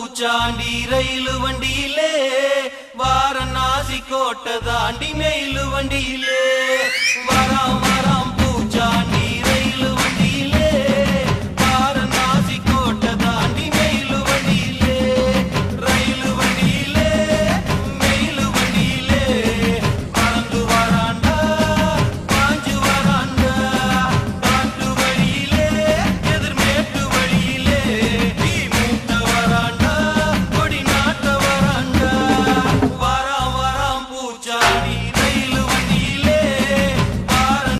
பூச்சாண்டி ரயிலு வண்டியிலே வாரணாசி கோட்டை தாண்டி மெயிலு வண்டியிலே. வராம்